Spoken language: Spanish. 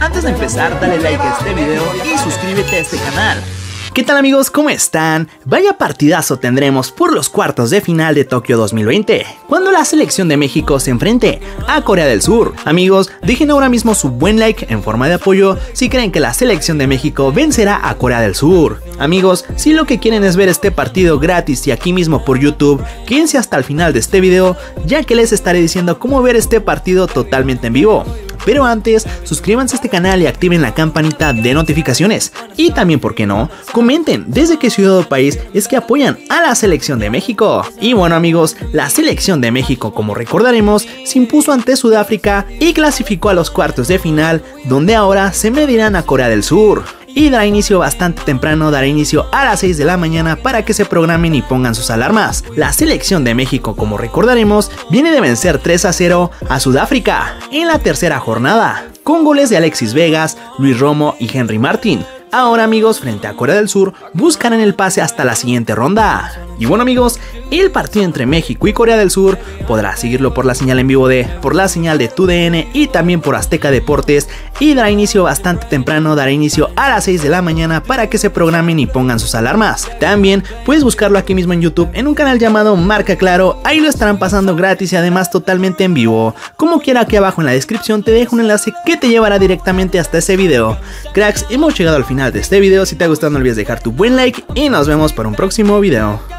Antes de empezar, dale like a este video y suscríbete a este canal. ¿Qué tal amigos? ¿Cómo están? Vaya partidazo tendremos por los cuartos de final de Tokio 2020, cuando la selección de México se enfrente a Corea del Sur. Amigos, dejen ahora mismo su buen like en forma de apoyo si creen que la selección de México vencerá a Corea del Sur. Amigos, si lo que quieren es ver este partido gratis y aquí mismo por YouTube, quédense hasta el final de este video, ya que les estaré diciendo cómo ver este partido totalmente en vivo. Pero antes, suscríbanse a este canal y activen la campanita de notificaciones. Y también, ¿por qué no? Comenten desde qué ciudad o país es que apoyan a la selección de México. Y bueno amigos, la selección de México, como recordaremos, se impuso ante Sudáfrica y clasificó a los cuartos de final, donde ahora se medirán a Corea del Sur y dará inicio bastante temprano, dará inicio a las 6 de la mañana para que se programen y pongan sus alarmas. La selección de México, como recordaremos, viene de vencer 3 a 0 a Sudáfrica en la tercera jornada, con goles de Alexis Vegas, Luis Romo y Henry Martin. Ahora amigos, frente a Corea del Sur, buscarán el pase hasta la siguiente ronda. Y bueno amigos, el partido entre México y Corea del Sur podrá seguirlo por la señal en vivo de, por la señal de TUDN y también por Azteca Deportes y dará inicio bastante temprano, dará inicio a las 6 de la mañana para que se programen y pongan sus alarmas. También puedes buscarlo aquí mismo en YouTube en un canal llamado Marca Claro, ahí lo estarán pasando gratis y además totalmente en vivo. Como quiera aquí abajo en la descripción te dejo un enlace que te llevará directamente hasta ese video. Cracks, hemos llegado al final de este video, si te ha gustado no olvides dejar tu buen like y nos vemos para un próximo video.